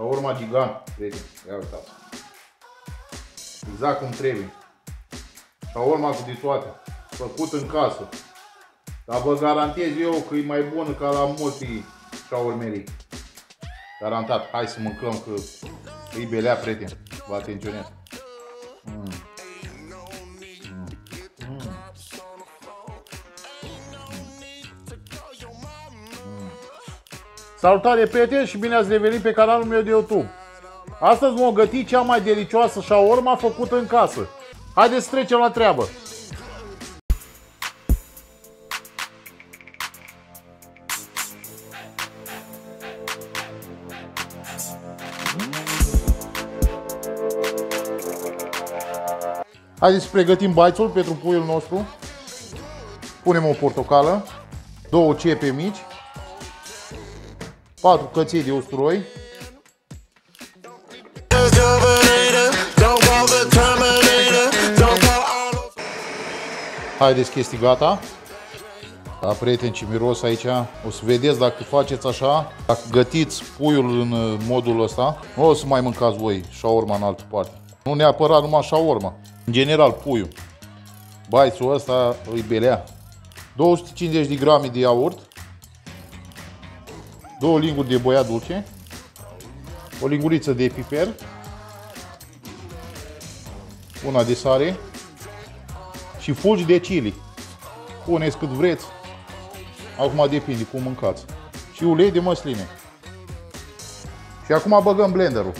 Shawarma gigant, prieteni. Ia uitați. Exact cum trebuie. Shawarma cu de toate. Făcut în casă. Dar vă garantez eu că e mai bună ca la multe shawarmerii. Garantat. Hai să mâncăm că e belea, prieteni. Vă atenționez. Mm. Salutare prieteni și bine ați revenit pe canalul meu de YouTube. Astăzi vom găti cea mai delicioasă shawarma făcută în casă. Haideți să trecem la treabă. Haideți să pregătim baițul pentru puiul nostru. Punem o portocală, două cepe mici, 4 căței de usturoi. Haideți chestii gata. Da, prieteni, ce miros aici. O să vedeți dacă faceți așa, dacă gătiți puiul în modul ăsta, nu o să mai mâncați voi șaorma în altă parte. Nu neapărat numai șaorma. În general, puiul. Baițul ăsta îi belea. 250 de grame de iaurt, două linguri de boia dulce, o linguriță de piper, una de sare și fulgi de chili. Puneți cât vreți. Acum depinde cum mâncați. Și ulei de măsline. Și acum băgăm blenderul.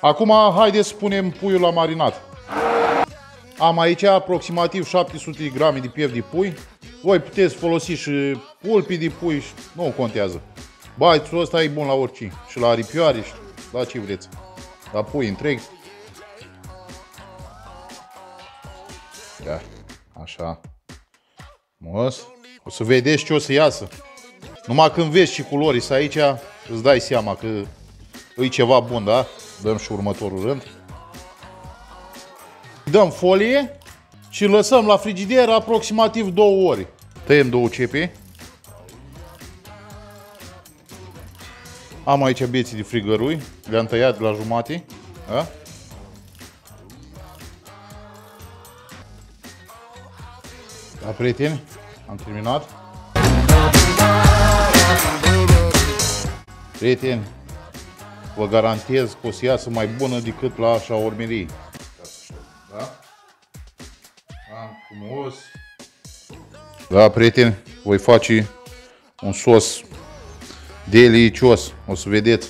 Acum haideți să punem puiul la marinat. Am aici aproximativ 700 de grame de piept de pui. Voi puteți folosi și pulpi de pui, nu contează. Baițul ăsta e bun la orice. Și la aripioare și la ce vreți. La pui întreg. Da, așa. Mos. O să vedeți ce o să iasă. Numai când vezi și culorii să aici, îți dai seama că e ceva bun, da? Dăm și următorul rând. Dăm folie și lăsăm la frigider aproximativ 2 ore. Tăiem două cepe. Am aici beții de frigărui, le-am tăiat la jumate. Da? Da, prieteni, am terminat. Prieteni, vă garantez că o să iasă mai bună decât la șaormerie. Da? Da, frumos. Da, prieteni, voi face un sos delicios. O să vedeți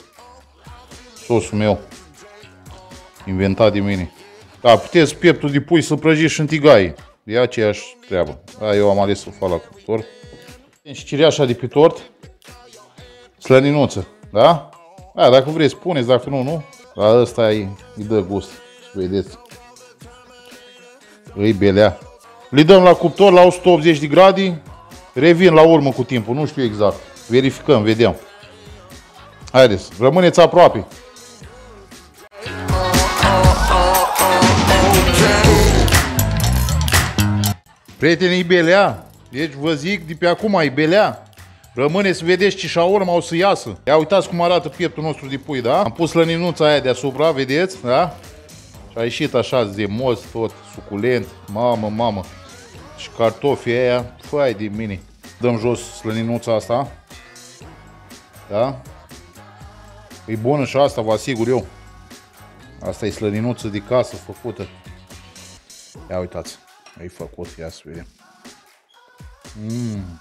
sosul meu inventat de mine. Da, puteți pieptul de pui să prăjiți și în tigaie. E aceeași treabă. Da, eu am ales să fac la cuptor. Și cireașa de pe tort. Slăninuță, da? Da, dacă vreți, puneți, dacă nu, nu. Dar ăsta îi, îi dă gust. Să vedeți. Îi belea. Le dăm la cuptor la 180 de grade. Revin la urmă cu timpul, nu știu exact. Verificăm, vedem. Haideți, rămâneți aproape. Prietenii belea. Deci vă zic, de pe acum e belea. Rămâne să vedeți ce șaurma o să iasă. Ia uitați cum arată pieptul nostru de pui, da? Am pus lăninuța aia deasupra, vedeți, da? Și a ieșit așa zemos, tot suculent. Mamă, mamă. Și cartofii aia, fai de mine. Dăm jos slăninuța asta. Da? E bună și asta, vă asigur eu. Asta e slăninuță de casă făcută. Ia uitați. E făcut, ia să vedem. Mmm.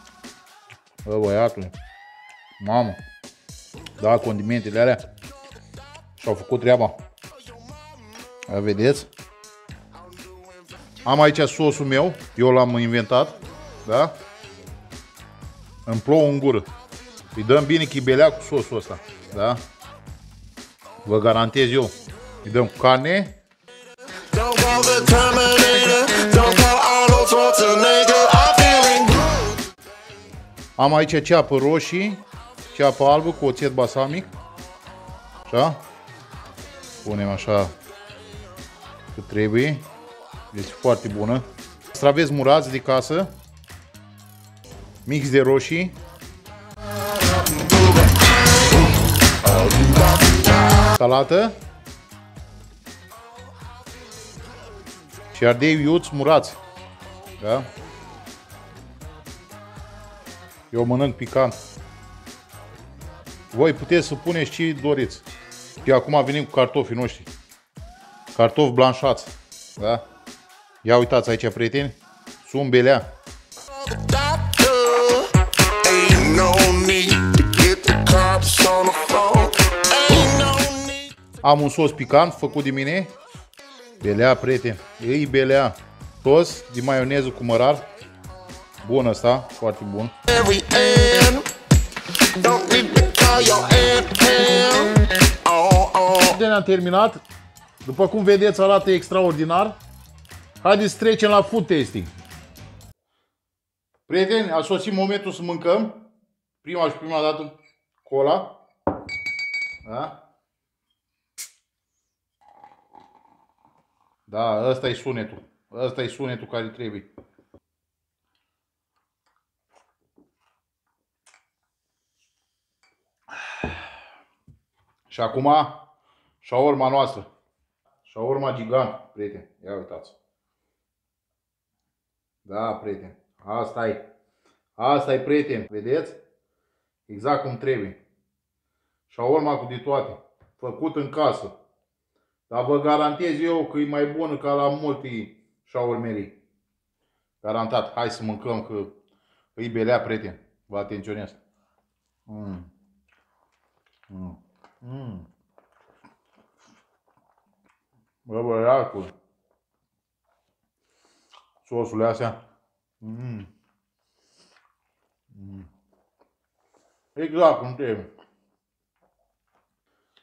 Bă, băiatule. Mamă. Da, condimentele alea și-au făcut treaba. Ia vedeți? Am aici sosul meu, eu l-am inventat, da? Îmi plouă în gură. Îi dăm bine chibelea cu sosul ăsta, da? Vă garantez eu. Îi dăm cu carne. Am aici ceapă roșii, ceapă albă cu oțet balsamic. Așa. Punem așa cât trebuie. Deci foarte bună. Straveți murați de casă. Mix de roșii. Salată. Și ardei iuți murați. Da? Eu mănânc picant. Voi puteți să puneți ce doriți. Și acum venim cu cartofii noștri. Cartofi blanșați. Da? Ia uitați aici, prieteni. Sunt belea. Am un sos picant făcut de mine. Belea, prieteni. Ei belea. Sos de maioneză cu mărar. Bun ăsta, foarte bun. Bine, am terminat. După cum vedeți, arată extraordinar. Haideți să trecem la food tasting. Prieteni, a sosit momentul să mâncăm. Prima și prima dată cola. Da? Da, ăsta e sunetul. Ăsta e sunetul care trebuie. Și acum, șaorma noastră. Șaorma gigant, prieteni. Ia uitați. Da, prieteni. Asta e. Asta e, prieteni. Vedeți? Exact cum trebuie. Șaorma cu de toate. Făcut în casă. Dar vă garantez eu că e mai bună ca la multe șaurmerii. Garantat. Hai să mâncăm că îi belea, prieteni. Vă atenționez. Mm. Mm. Mm. Bă, băiatul. Sosurile astea. Mm. Mm. Exact cum trebuie.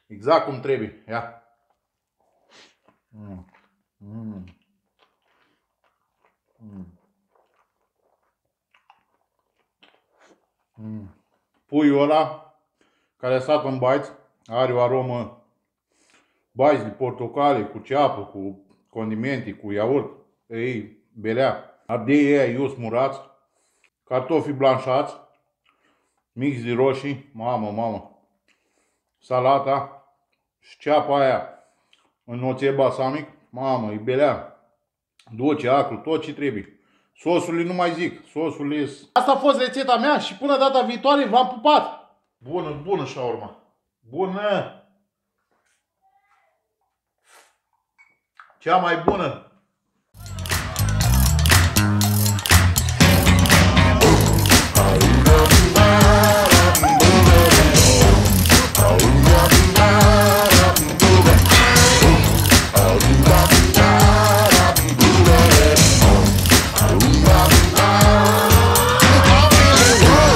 Exact cum trebuie. Ia. Mm. Mm. Mm. Mm. Puiul ăla care a stat în baiți are o aromă baiți de portocale, cu ceapă, cu condimente, cu iaurt, ei, belea, ardei ei ius murați, cartofi blanșați, mix de roșii, mamă, mamă, salata și ceapa aia în noțe balsamic, mamă, e belea, dulce, acru, tot ce trebuie. Sosurile nu mai zic, sosurile Asta a fost rețeta mea și până data viitoare v-am pupat. Bună, bună și urma. Bună! Cea mai bună